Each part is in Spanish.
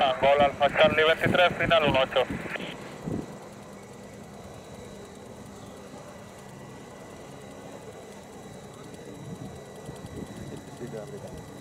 Angola Alfa Charlie 23 final 18. Grazie.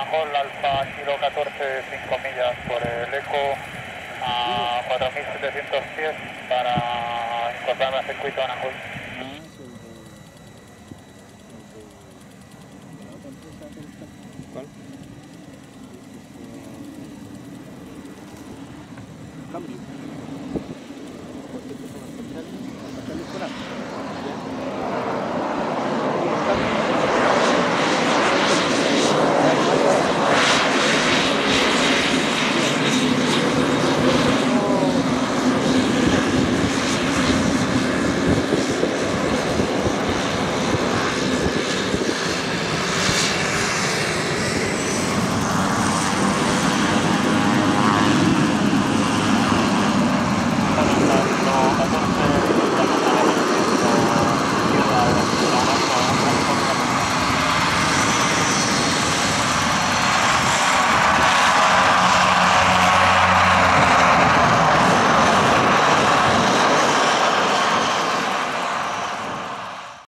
Angol Alfa Kilo 14, 5 millas por el ECO a 4700 pies para incorporarme al circuito en Angol. ¿Cuál? Cambio.